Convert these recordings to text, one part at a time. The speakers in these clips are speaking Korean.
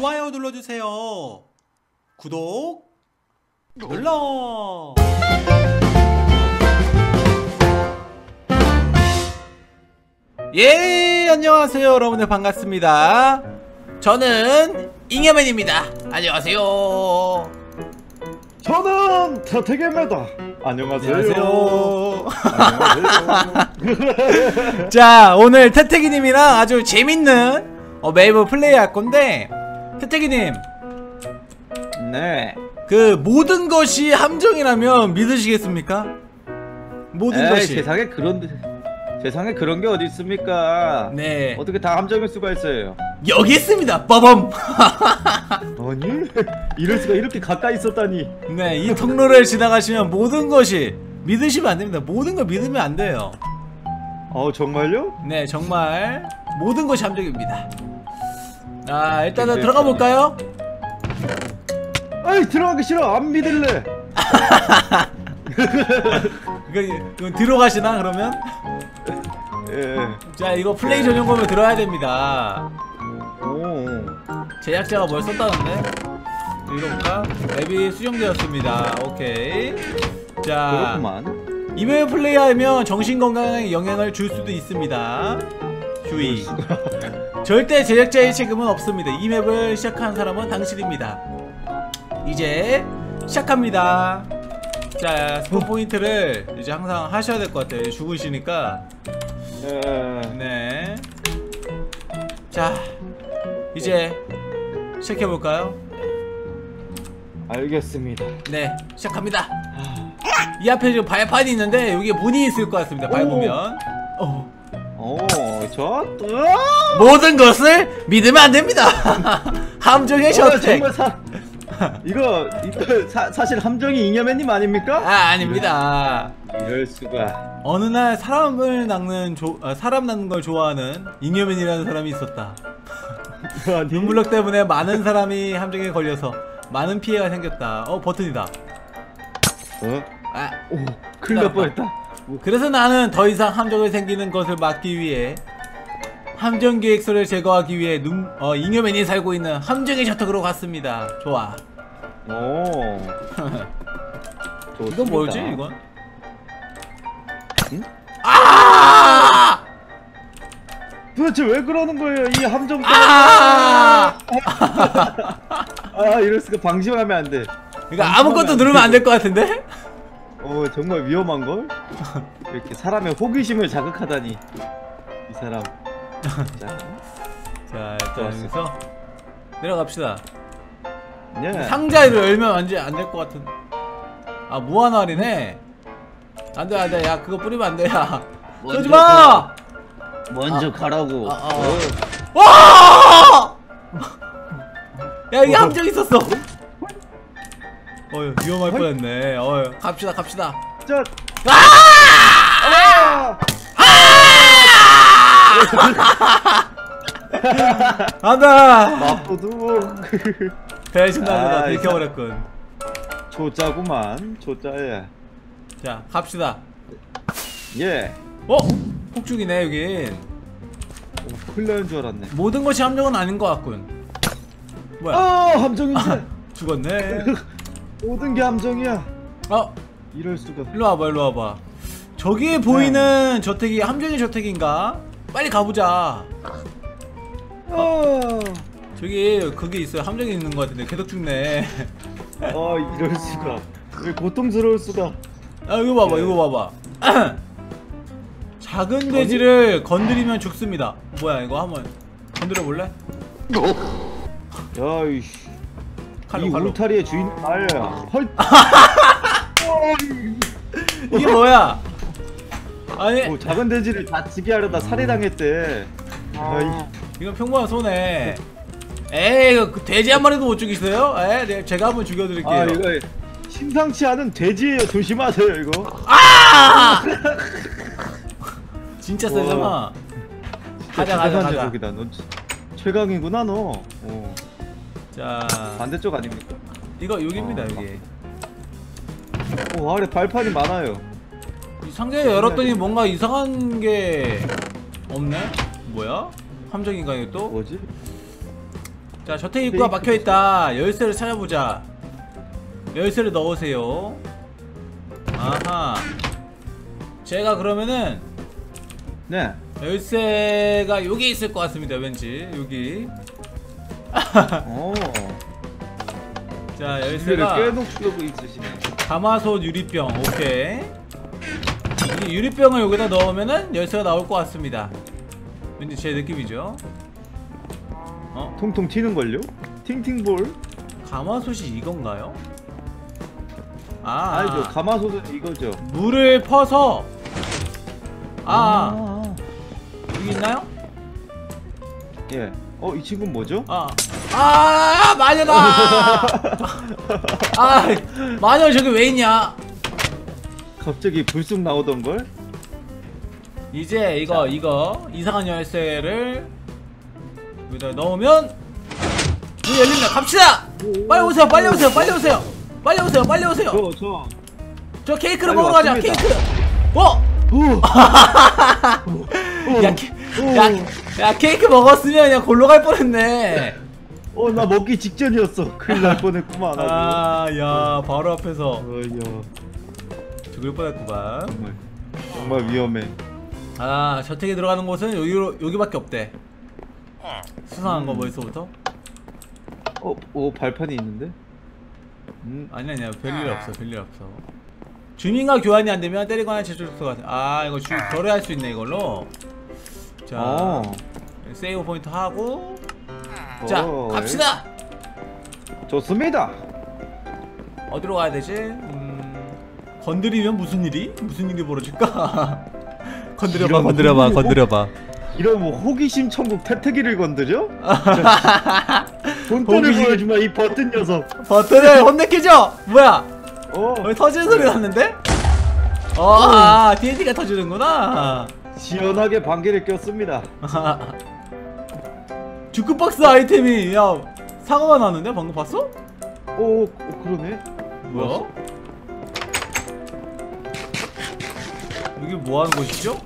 좋아요 눌러주세요. 구독 눌러. 예, 안녕하세요, 여러분들 반갑습니다. 저는 잉여맨입니다. 안녕하세요. 저는 태태개입니다. 안녕하세요. 안녕하세요. 안녕하세요. 자, 오늘 태태기님이랑 아주 재밌는 어, map을 플레이 할 건데, 태태기님, 네. 그 모든 것이 함정이라면 믿으시겠습니까? 모든 에이, 것이. 세상에 그런 세상에 그런 게 어디 있습니까? 네. 어떻게 다 함정일 수가 있어요? 여기 있습니다. 빠밤. 아니 이럴 수가 이렇게 가까이 있었다니. 네, 이 통로를 지나가시면 모든 것이 믿으시면 안 됩니다. 모든 걸 믿으면 안 돼요. 어 정말요? 네, 정말 모든 것이 함정입니다. 아, 일단은 근데- 들어가 볼까요? 아이 들어가기 싫어. 안 믿을래. 이거 뒤로 가시나 그러면? 예. 자, 이거 플레이 전용권을 들어야 됩니다. 오. 제작자가 뭘 썼다는데? 읽어볼까? 맵이 수정되었습니다. 오케이. 자, 그렇구만. 이메일 플레이하면 정신건강에 영향을 줄 수도 있습니다. 주의. 절대 제작자의 책임은 없습니다. 이 맵을 시작한 사람은 당신입니다. 이제 시작합니다. 자, 스폰 포인트를 이제 항상 하셔야 될 것 같아요. 죽으시니까. 예. 네. 자, 이제 시작해볼까요? 알겠습니다. 네, 시작합니다. 이 앞에 지금 발판이 있는데 여기에 문이 있을 것 같습니다. 밟으면. 어. 오, 저. 모든 것을 믿으면 안 됩니다. 함정의 어, 선택. 정말 사. 이거 이거 사, 사실 함정이 잉여맨님 아닙니까? 아, 아닙니다. 이럴 수가. 어느 날 사람을 낚는 조, 아, 사람 낚는 걸 좋아하는 잉여맨이라는 사람이 있었다. 눈블럭 때문에 많은 사람이 함정에 걸려서 많은 피해가 생겼다. 어, 버튼이다. 어? 아, 오, 큰일 날 뻔했다. 그래서 나는 더 이상 함정이 생기는 것을 막기 위해 함정 계획서를 제거하기 위해 눈, 어, 잉여맨이 살고 있는 함정의 셔터으로 갔습니다. 좋아. 오. 이건 뭐지 이건? 응? 아! 도대체 왜 그러는 거예요? 이 함정 때문에. 아! 아, 이럴 수가 방심하면 안 돼. 이거 아무것도 누르면 안 될 것 같은데? 어, 정말 위험한 걸. 이렇게 사람의 호기심을 자극하다니. 이 사람. 자, 자 일단. 여기서 내려갑시다. 네. 상자를 열면 완전 안될 것 같은. 아 무한할이네. 안돼 안돼 야 그거 뿌리면 안돼 야. 쏘지 마. 먼저 가라고. 아, 아, 아. 와! 야 여기 함정 있었어. 어 위험할 뻔했네. 어 갑시다 갑시다. 자, 아! 안다. 마포도 배신당하다 아, 들켜버렸군. 조짜구만. 조짜예. 자 갑시다. 예. 어? 폭죽이네 여긴. 오, 큰일 나는 줄 알았네. 모든 것이 함정은 아닌 것 같군. 뭐야? 아, 함정이지. 죽었네. 모든 게 함정이야. 어? 이럴 수가. 일로 와봐 일로 와봐. 저기에 보이는 저택이 함정의 저택인가? 빨리 가보자. 아, 저기 그게 있어요. 함정이 있는 것 같은데 계속 죽네. 아, 이럴 수가. 왜 고통스러울 수가. 아 이거 봐봐 이거 봐봐. 작은 돼지를 건드리면 죽습니다. 뭐야 이거 한번 건드려 볼래? 야, 이씨. 칼로 이 칼로. 울타리의 주인 나야. 헐. 이게 뭐야? 아니 뭐 작은 돼지를 다치게 하려다 살해당했대. 아이, 이건 평범한 손해. 에이 그 돼지 한 마리도 못 죽이세요? 에 네, 제가 한번 죽여드릴게요. 아 이거 심상치 않은 돼지예요. 조심하세요 이거. 아! 진짜 세잖아. 가자 가자 가자. 최- 최강이구나 너. 어. 자 반대쪽 아닙니까? 이거 여기입니다 어. 여기. 오 아래 발판이 많아요. 이 상자 열었더니 뭔가 이상한 게 없네? 뭐야? 함정인가 이거 또? 뭐지? 자 저택 입구가 막혀있다 열쇠를 찾아보자 열쇠를 넣으세요 아하 제가 그러면은 네. 열쇠가 여기 있을 것 같습니다 왠지 여기 어. 자 열쇠가 깨놓고 있으시네. 가마솥 유리병 오케이 이 유리병을 여기다 넣으면은 열쇠가 나올 것 같습니다 왠지 제 느낌이죠 어? 통통 튀는 걸요? 팅팅볼. 가마솥이 이건가요? 아 아니죠. 가마솥은 이거죠. 물을 퍼서 아, 아. 여기 있나요? 예. 어, 이 친구는 뭐죠? 아, 아 마녀다! 아, 마녀 저기 왜 있냐? 갑자기 불쑥 나오던 걸? 이제 이거 이거 이상한 열쇠를 여기다 넣으면 문이 열립니다. 갑시다. 빨리 오세요. 빨리 오세요. 빨리 오세요. 빨리 오세요. 빨리 오세요. 저, 저. 저 케이크를 먹으러 가자. 왔습니다. 케이크. 어? 오! 야, 케, 야, 야 케이크 먹었으면 그냥 골로 갈 뻔했네. 어, 나 먹기 직전이었어. 큰일 날 뻔했구만. 아주. 아, 야, 바로 앞에서 어이야. 죽을 뻔했구만. 정말. 정말 위험해. 아, 저택에 들어가는 곳은 여기로 여기밖에 없대. 수상한 거 벌써부터? 어, 오, 발판이 있는데? 음, 아니 아니야 별일 없어 별일 없어 주민과 교환이 안 되면 때리거나 제출소가 아 이거 주 거래할 수 있네 이걸로 자 어. 세이브 포인트 하고 자 어, 갑시다 예. 좋습니다. 어디로 가야 되지 음 건드리면 무슨 일이? 무슨 일이 벌어질까? 건드려봐 건드려봐 거- 건드려봐. 이런 뭐 호기심 천국 태태기를 건드려? 본때를 호기심- 보여주마 이 버튼 녀석. 버튼을 혼내키죠? 뭐야? 어, 왜 터지는 소리 났는데? 어 아 D&D가 터지는구나. 시원하게 방귀를 꼈습니다. 주크박스 아이템이 야 사과가 나는데? 방금 봤어? 오, 어, 그러네. 뭐야? 이게 뭐 하는 곳이죠?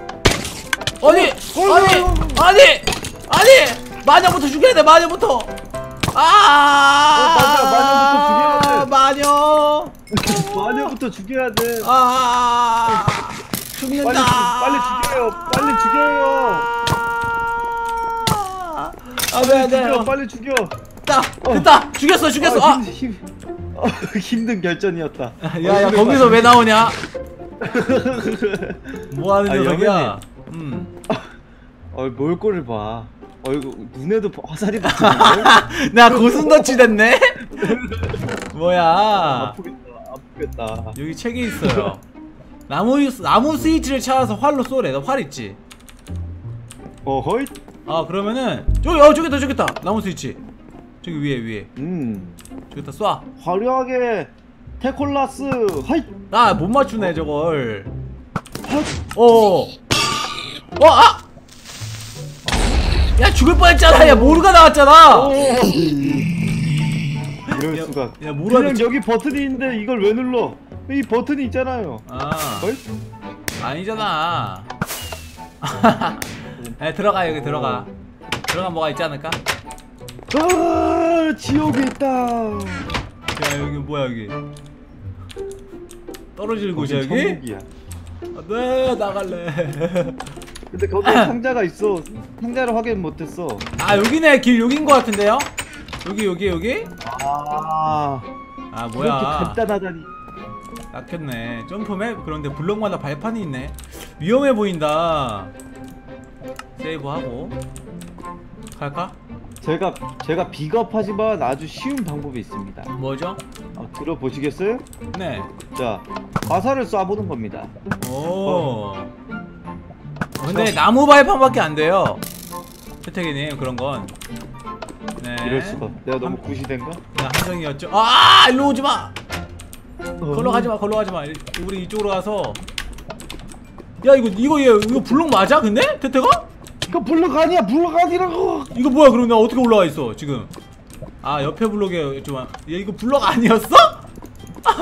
아니! 아니! 아니! 아니! 마녀부터 죽여야 돼, 마녀부터! 아! 어, 맞아, 마녀! 마녀부터 죽여야 돼. 아! 죽는다! 빨리, 죽- 빨리 죽여요. 빨리 죽여요. 아, 네, 네. 죽여, 빨리 죽여. 됐다! 됐다! 죽였어, 죽였어! 아, 아! 힘, 힘, 어, 힘든 결전이었다. 야, 야, 거기서 왜 나오냐? 뭐 하는 아, 녀석이야? 음. 어, 몰골을 봐. 어이구 눈에도 화살이 박히는데? 나 고슴도치 됐네? 뭐야? 아프겠다. 아프겠다. 여기 책이 있어요. 나무 나무 스위치를 찾아서 활로 쏘래. 너활 있지? 어, 허이. 아 그러면은 저기 어 저기 있다 저기 있다 나무 스위치. 저기 위에 위에 음. 저기다 쏴. 화려하게 테콜라스. 허이. 나못 맞추네 저걸. 헛. 어. 어 아. 야 죽을 뻔했잖아. 야 모르가 나왔잖아. 이럴 야, 수가. 야, 뭐라 그냥 그랬지? 여기 버튼이 있는데 이걸 왜 눌러? 이 버튼이 있잖아요. 아 허이. 아니잖아. 에 들어가 여기 들어가. 들어가 뭐가 있지 않을까? 아, 지옥에 있다. 야 여기 뭐야 여기 떨어지는 곳이야 여기? 천국이야. 네 나갈래 근데 거기 상자가 있어. 상자를 확인 못했어. 아 여기네 길 여긴 거 같은데요? 여기 여기 여기? 아, 아 뭐야 간단하다니. 낚였네 점프맵 그런데 블럭마다 발판이 있네 위험해 보인다 세이브하고 갈까? 제가 제가 비겁하지만 아주 쉬운 방법이 있습니다. 뭐죠? 어, 들어보시겠어요? 네 자, 화살을 쏴보는 겁니다. 오. 근데 나무 발판밖에 안 돼요. 태태기님 그런 건. 네. 이럴 수가. 내가 너무 한- 구시된가? 그냥 함정이었죠. 아 일로 오지 마. 걸로 가지 마. 걸로 가지 마. 우리 이쪽으로 가서. 야 이거 이거 얘 이거 블록 맞아? 근데 태태가? 이거 블럭 아니야, 블럭 아니라고. 이거 뭐야? 그럼 나 어떻게 올라가 있어 지금? 아 옆에 블록에 좀. 얘 이거 블록 아니었어?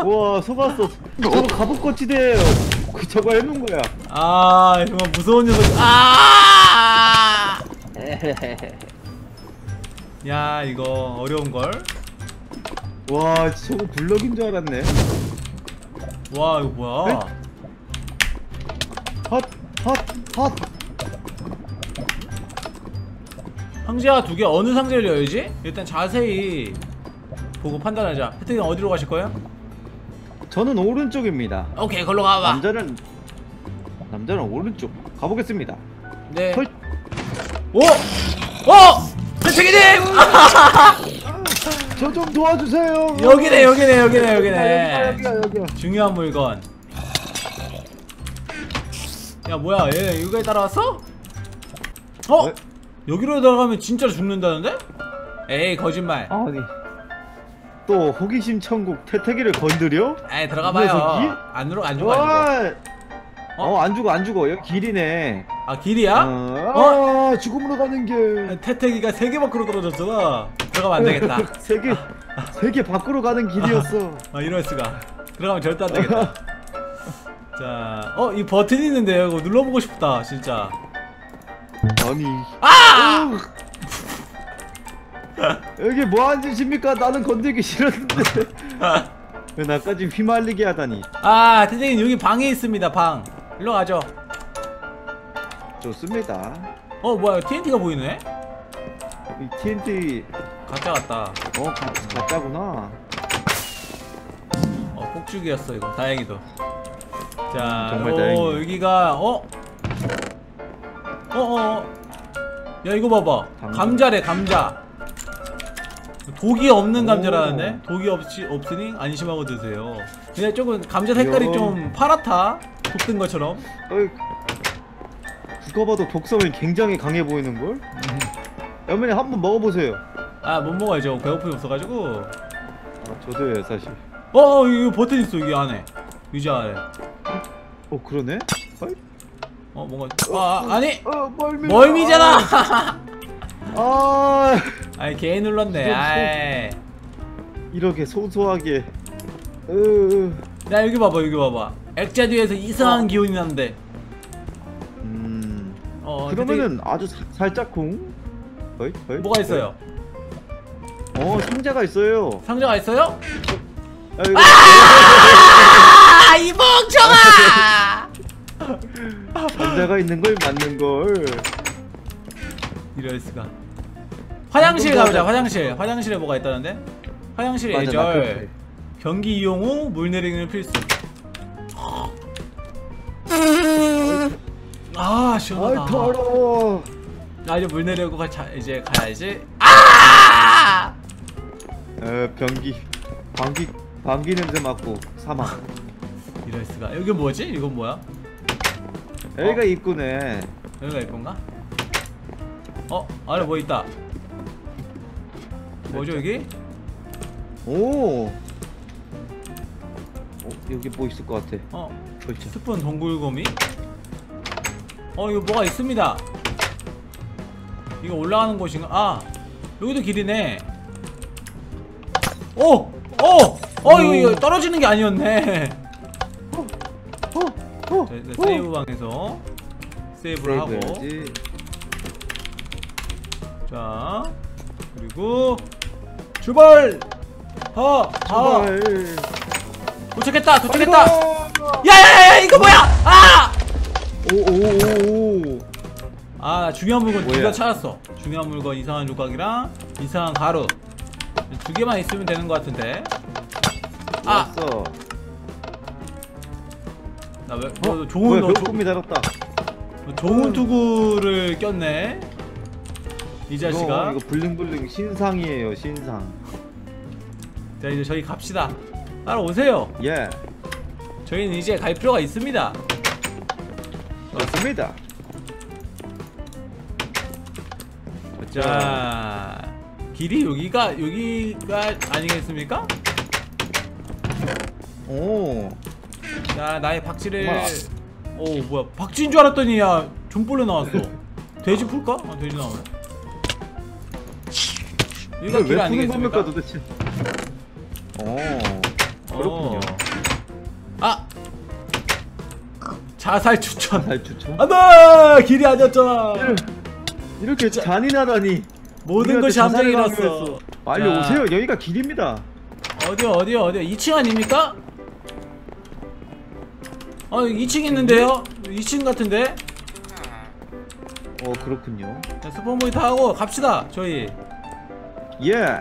와, 속았어. 저거 갑옷거치대예요. 그 저거 해놓은 거야. 아 정말 무서운 녀석. 아. 야 이거 어려운 걸 와 저거 블럭인 줄 알았네 와 이거 뭐야 핫핫핫 상자가 두개 어느 상자를 열지? 일단 자세히 보고 판단하자 혜택이 어디로 가실 거예요? 저는 오른쪽입니다 오케이 걸로 가봐 남자는 남자는 오른쪽 가보겠습니다 네 헐. 오! 어! 혜택이님! 저 좀 도와주세요 여기네 여기네 여기네 여기네 여기야 여기야 중요한 물건 야 뭐야 얘 여기에 따라왔어? 어? 네? 여기로 들어가면 진짜 죽는다는데? 에이 거짓말. 아니 또 호기심 천국 태태기를 건드려? 에이 이 들어가봐요. 녀석이? 안으로 안 죽어 안 죽어. 어? 어 안 죽어 안 죽어. 여기 길이네. 아 길이야? 어, 아 죽음으로 가는 길. 태태기가 세개 밖으로 떨어졌잖아 들어가면 안 되겠다. 세개 세 개 밖으로 가는 길이었어. 아 이럴 수가. 들어가면 절대 안 되겠다. 자, 어, 이 버튼이 있는데요. 이거 눌러보고 싶다, 진짜. 아니 아! 여기 뭐 하는 짓입니까 나는 건들기 싫었는데 왜 나까지 휘말리게 하다니 아, 태생님 여기 방에 있습니다, 방. 일로 가죠. 좋습니다 어, 뭐야, TNT가 보이네? 이 TNT 가짜 같다. 어 가, 가짜구나 어, 폭죽이었어, 이거. 다행히도. 자, 정말 오, 다행이네. 여기가, 어? 어, 어, 어. 야, 이거 봐봐. 당근. 감자래, 감자. 독이 없는 오. 감자라는데? 독이 없이, 없으니 안심하고 드세요. 근데 조금 감자 색깔이 이야. 좀 파랗다. 독든 것처럼. 어이 누가 봐도 독성이 굉장히 강해 보이는걸? 여맨이 한번 먹어보세요 아, 못 먹어야죠. 배고픔이 없어가지고. 아, 저도요 사실 어, 어, 이거 버튼 있어, 여기 안에. 의자 안에. 어 그러네? 어이? 어, 뭔가. 아, 아, 아니! 어 멀미 멀미잖아! 아 아이, 개 눌렀네. 아이. 이렇게 소소하게 으, 야, 여기 봐봐, 여기 봐봐. 액자 뒤에서 이상한 어. 기운이 나는데. 음 어, 그러면은 아주 사- 살짝쿵 어이? 어이? 되게- 뭐가 있어요? 어 상자가 있어요 상자가 있어요? 아, 이거 아, 이 멍청아! 상자가 있는 걸 맞는 걸 이럴 수가. 화장실 가보자, 화장실. 화장실에 뭐가 있다는데? 화장실 맞아, 나 예절. 변기 이용 후 물 내리기는 필수. 아, 시원하다. 아이 더러워 나 이제 물 내려고 가, 자, 이제 가야지. 아! 에 변기 방귀 방귀 냄새 맡고 사망 이럴 수가. 여기 뭐지? 이건 뭐야? 여기가 입구네 여기가 이건가? 어, 아래 뭐 있다. 뭐죠 여기? 오 어, 여기 뭐 있을 것 같아 어, 그렇죠 스푼 동굴고미? 어, 이거 뭐가 있습니다. 이거 올라가는 곳인가? 아, 여기도 길이네. 오, 오, 어, 이거, 이거 떨어지는 게 아니었네. 자, 일단 세이브 방에서 세이브를 하고. 세이브해야지. 자, 그리고 출발! 하, 하. 도착했다, 도착했다. 야야야야, 이거 뭐야? 아! 오오오오 아 중요한 물건 두 개? 찾았어 중요한 물건 이상한 조각이랑 이상한 가루 두 개만 있으면 되는 것 같은데 아! 왔어 나 왜? 어? 너, 좋은 뭐야 너, 배고픔이 달았다. 조, 좋은 투구를 꼈네. 이 자식아. 이거, 이거 블링블링 신상이에요 신상. 자 이제 저희 갑시다. 따라오세요. 예. 저희는 이제 갈 필요가 있습니다. 좋습니다. 자 길이 여기가 여기가 아니겠습니까? 오 자 나의 박쥐를 뭐야? 오 뭐야 박쥐인 줄 알았더니 야 존벌레 나왔어 돼지 풀까? 아 돼지 나오네 여기가 이거 길왜 푸는 겁니까 아니겠습니까? 도대체 오 그렇군요 어. 아 자살 추천 잘 추천 안돼 길이 아니었잖아 이렇게 잔인하다니 모든 것이. 강요했어. 빨리 자. 오세요. 여기가 길입니다. 어디요 어디요 어디요 2층 아닙니까? 어 2층 있는데요? 2층 같은데? 어 그렇군요. 자, 스폰보이 타고 갑시다 저희 예.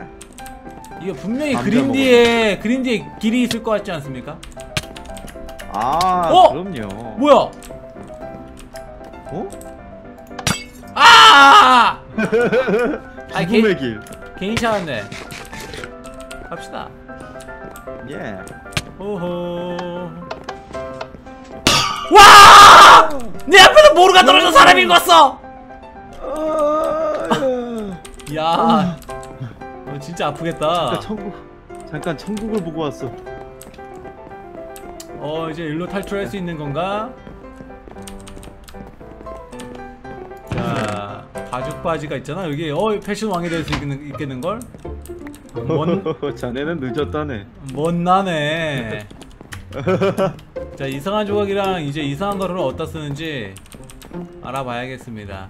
이거 분명히 남자 그린디에 그린디에 길이 있을 것 같지 않습니까? 아 어? 그럼요. 뭐야? 어? 아! 죽음의 길. 개인 샤웠네 갑시다 예. 호호 와! 내 앞에서 모르가 떨어져 사람이 죽었어! 아, 야 어, 진짜 아프겠다 잠깐 천국. 잠깐 천국을 보고 왔어. 어 이제 일로 탈출할 수 있는 건가? 자 가죽 바지가 있잖아 여기 어 패션 왕이 될 수 있겠는, 있겠는걸? 뭔, 자네는 늦었다네. 뭔 나네 자 이상한 조각이랑 이제 이상한 거를 어디다 쓰는지 알아봐야겠습니다.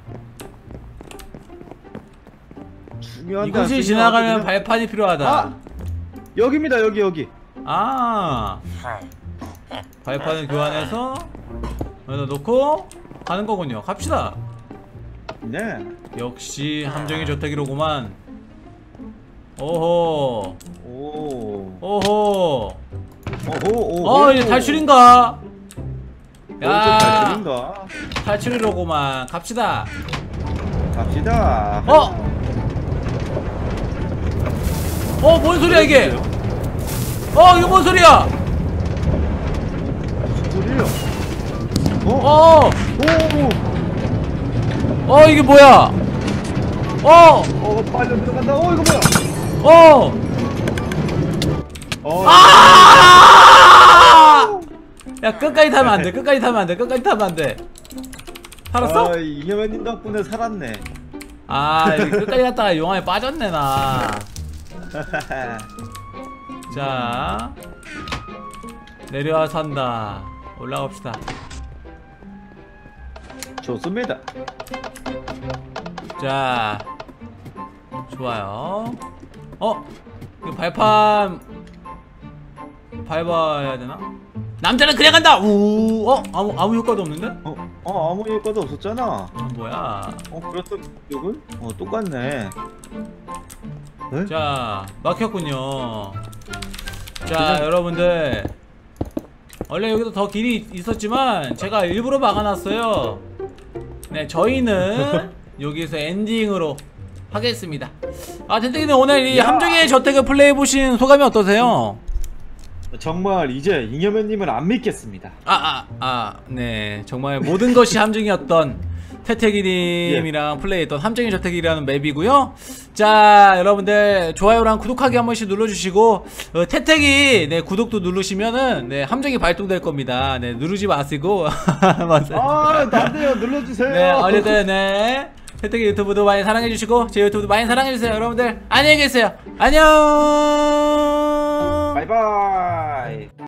중요한 이곳을 지나가면 발판이 필요하다. 아 여기입니다 여기 여기. 아. 발판을 교환해서 여기다 놓고 가는 거군요. 갑시다. 네. 역시 함정의 저택이로구만. 오호. 오. 오호 오호 오. 어 이제 탈출인가 야. 야 탈출인가? 탈출이로구만 갑시다 갑시다. 어? 어 뭔 소리야 이게 어 이거 뭔 소리야 무슨 소리예요? 어? 어 오. 어 이게 뭐야 어어 빨리 들어간다. 어 이거 뭐야? 어! 어. 아! 야 끝까지 타면 안돼 끝까지 타면 안돼 끝까지 타면 안돼 살았어? 아, 이혜원님 덕분에 살았네. 아 끝까지 갔다가 용암에 빠졌네 나자 내려와 산다 올라갑시다 좋습니다. 자 좋아요 어? 이거 발판 밟아야 되나? 남자는 그냥 간다! 우 어? 아무, 아무 효과도 없는데? 어, 어 아무 효과도 없었잖아. 어, 뭐야 어 그렇던 이건? 어 똑같네. 네? 자 막혔군요 자 여러분들 원래 여기도 더 길이 있었지만 제가 일부러 막아놨어요 네 저희는 여기서 엔딩으로 하겠습니다 아 텐트기는 오늘 이 야. 함정의 저택을 플레이해보신 소감이 어떠세요? 정말 이제 잉여맨님을 안 믿겠습니다. 아, 아, 아, 네. 정말 모든 것이 함정이었던 태태기님이랑 플레이했던 함정의 저택이라는 맵이고요. 자, 여러분들 좋아요랑 구독하기 한 번씩 눌러주시고 어, 태태기 네 구독도 누르시면은 네 함정이 발동될 겁니다. 네 누르지 마시고 맞아요. 아, 나도요. 눌러주세요. 네, 어쨌든 네. 태태기 유튜브도 많이 사랑해주시고 제 유튜브도 많이 사랑해주세요. 여러분들 안녕히 계세요. 안녕. 바이바이.